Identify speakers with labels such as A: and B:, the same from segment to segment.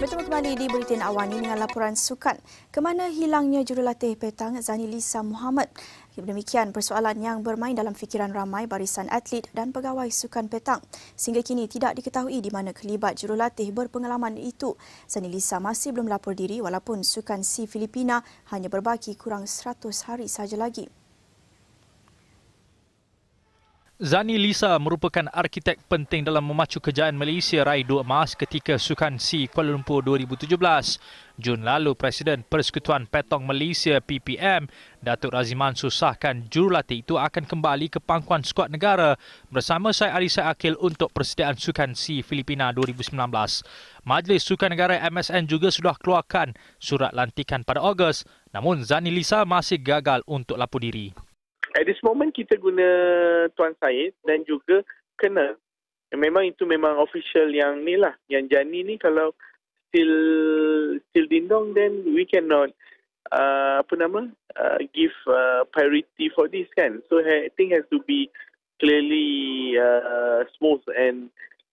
A: Bertemu kembali di Buletin Awani dengan laporan sukan. Kemana hilangnya jurulatih petang Zani Lisa Muhammad? Demikian persoalan yang bermain dalam fikiran ramai barisan atlet dan pegawai sukan petang. Sehingga kini tidak diketahui di mana kelibat jurulatih berpengalaman itu. Zani Lisa masih belum lapor diri walaupun sukan si Filipina hanya berbaki kurang 100 hari saja lagi.
B: Zani Lisa merupakan arkitek penting dalam memacu kejayaan Malaysia raih dua emas ketika Sukan C Kuala Lumpur 2017. Jun lalu, Presiden Persekutuan Petong Malaysia PPM, Datuk Raziman susahkan jurulatih itu akan kembali ke pangkuan skuad negara bersama Syed Arisa Akil untuk persediaan Sukan C Filipina 2019. Majlis Sukan Negara MSN juga sudah keluarkan surat lantikan pada Ogos, namun Zani Lisa masih gagal untuk lapor diri
C: at this moment kita guna Tuan Said dan juga kena. Memang itu memang official yang ni lah. Yang Jani ni kalau still still dindong then we cannot uh, apa nama uh, give uh, priority for this kan. So I think has to be clearly uh, smooth and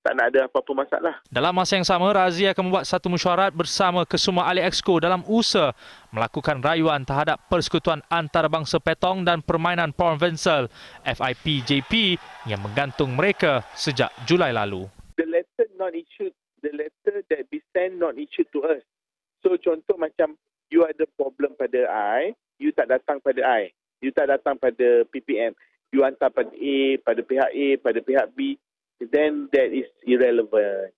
C: tak nak ada apa-apa masalah.
B: Dalam masa yang sama, Razi akan membuat satu mesyuarat bersama kesemua ahli exco dalam usaha melakukan rayuan terhadap persekutuan antarabangsa petong dan permainan provincial FIPJP yang menggantung mereka sejak Julai lalu.
C: The letter not issued, the letter that be sent not issued to us. So contoh macam you ada problem pada I, you tak datang pada I. You tak datang pada PPM. You hantar pada A, pada pihak A, pada pihak B then that is irrelevant.